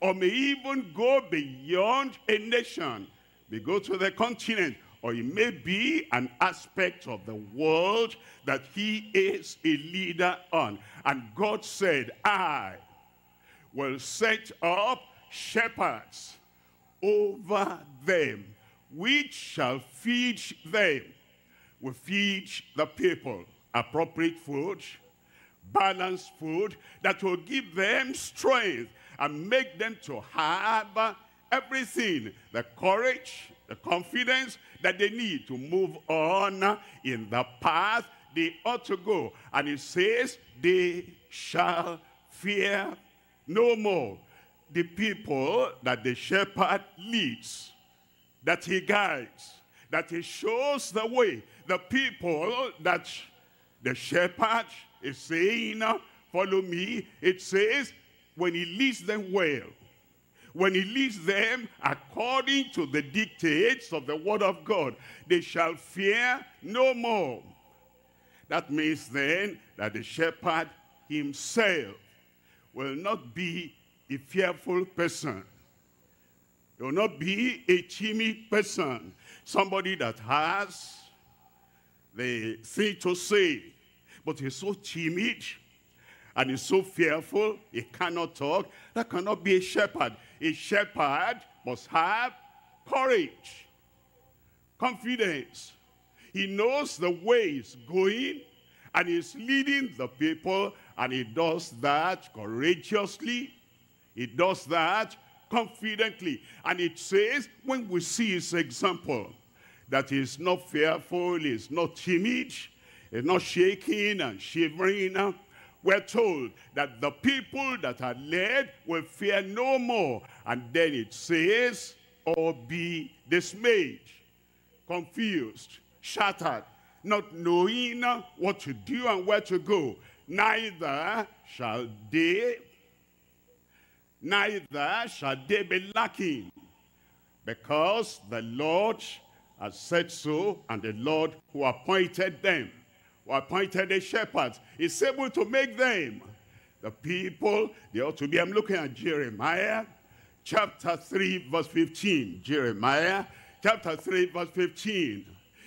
or may even go beyond a nation, may go to the continent, or it may be an aspect of the world that he is a leader on. And God said, I will set up shepherds over them, which shall feed them. Will feed the people appropriate food, balanced food that will give them strength and make them to have everything, the courage, the confidence that they need to move on in the path they ought to go. And it says, they shall fear no more the people that the shepherd leads, that he guides, that he shows the way. The people that the shepherd is saying, follow me. It says, when he leads them well, when he leads them according to the dictates of the word of God, they shall fear no more. That means then that the shepherd himself will not be a fearful person. He will not be a timid person. Somebody that has the thing to say, but he's so timid and he's so fearful, he cannot talk. That cannot be a shepherd. A shepherd must have courage, confidence. He knows the way he's going and he's leading the people and he does that courageously. He does that confidently. And it says, when we see his example, that he's not fearful, he's not timid, he's not shaking and shivering. We're told that the people that are led will fear no more. And then it says, or be dismayed, confused, shattered, not knowing what to do and where to go. Neither shall they, neither shall they be lacking, because the Lord has said so, and the Lord who appointed them, appointed the shepherds, is able to make them the people they ought to be. I'm looking at Jeremiah chapter 3, verse 15. Jeremiah chapter 3, verse 15.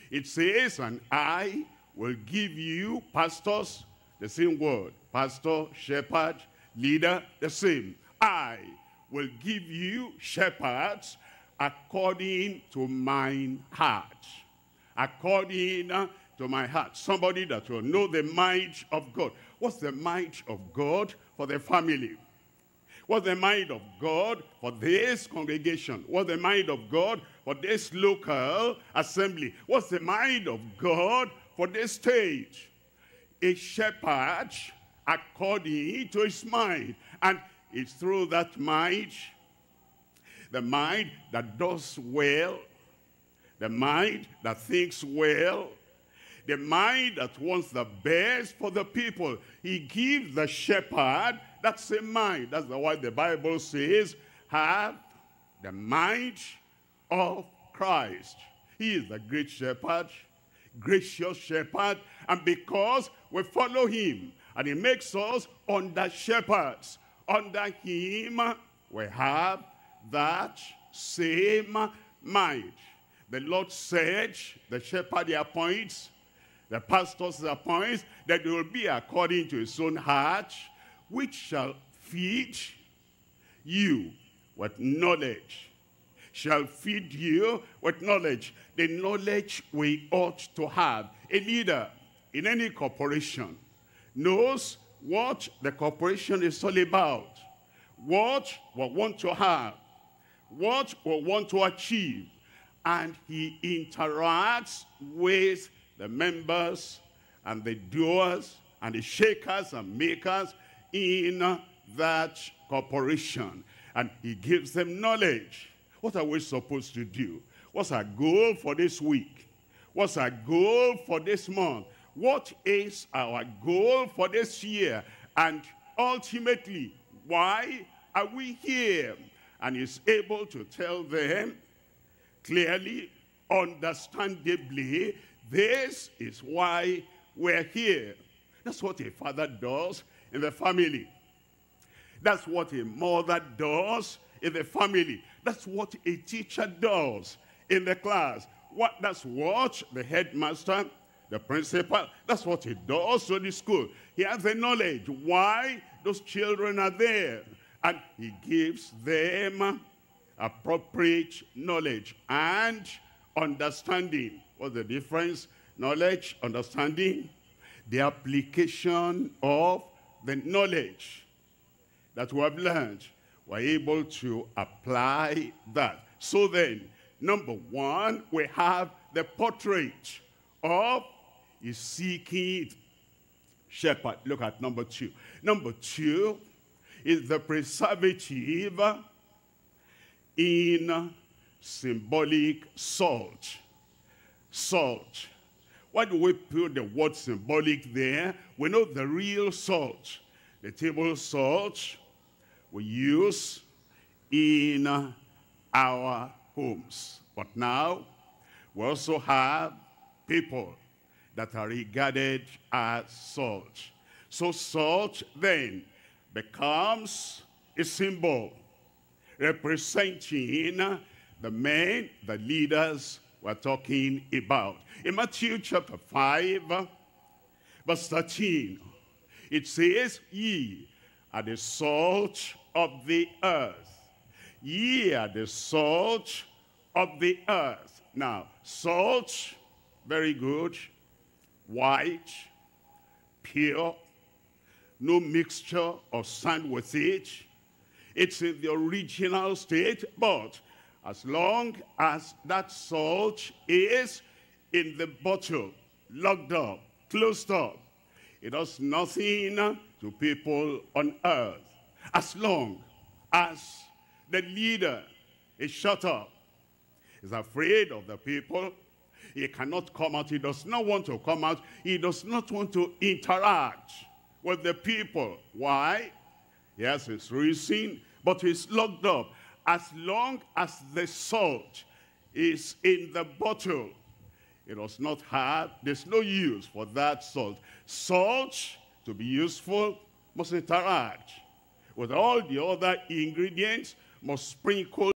It says, and I will give you pastors, the same word, pastor, shepherd, leader, the same. I will give you shepherds according to mine heart. According to my heart. Somebody that will know the might of God. What's the might of God for the family? What's the mind of God for this congregation? What's the mind of God for this local assembly? What's the mind of God for this stage? A shepherd according to his mind. And it's through that mind the mind that does well, the mind that thinks well, the mind that wants the best for the people. He gives the shepherd that same mind. That's why the Bible says, have the mind of Christ. He is the great shepherd, gracious shepherd, and because we follow him, and he makes us under shepherds, under him we have that same mind. The Lord said, the shepherd he appoints, the pastors he appoints, that will be according to his own heart, which shall feed you with knowledge. Shall feed you with knowledge. The knowledge we ought to have. A leader in any corporation knows what the corporation is all about. What we want to have what we want to achieve. And he interacts with the members and the doers and the shakers and makers in that corporation. And he gives them knowledge. What are we supposed to do? What's our goal for this week? What's our goal for this month? What is our goal for this year? And ultimately, why are we here? and he's able to tell them clearly, understandably, this is why we're here. That's what a father does in the family. That's what a mother does in the family. That's what a teacher does in the class. What, that's what the headmaster, the principal, that's what he does to the school. He has the knowledge why those children are there and he gives them appropriate knowledge and understanding. What's the difference? Knowledge, understanding, the application of the knowledge that we have learned. We're able to apply that. So then, number one, we have the portrait of a seeking shepherd. Look at number two. Number two, is the preservative in symbolic salt. Salt. Why do we put the word symbolic there? We know the real salt. The table salt we use in our homes. But now, we also have people that are regarded as salt. So salt then becomes a symbol representing the men, the leaders we're talking about. In Matthew chapter 5, verse 13, it says, Ye are the salt of the earth. Ye are the salt of the earth. Now, salt, very good, white, pure, no mixture of sand with it. It's in the original state, but as long as that salt is in the bottle, locked up, closed up, it does nothing to people on earth. As long as the leader is shut up, is afraid of the people, he cannot come out, he does not want to come out, he does not want to interact with the people. Why? Has his reason, but he's locked up. As long as the salt is in the bottle, it does not have, there's no use for that salt. Salt, to be useful, must interact with all the other ingredients, must sprinkle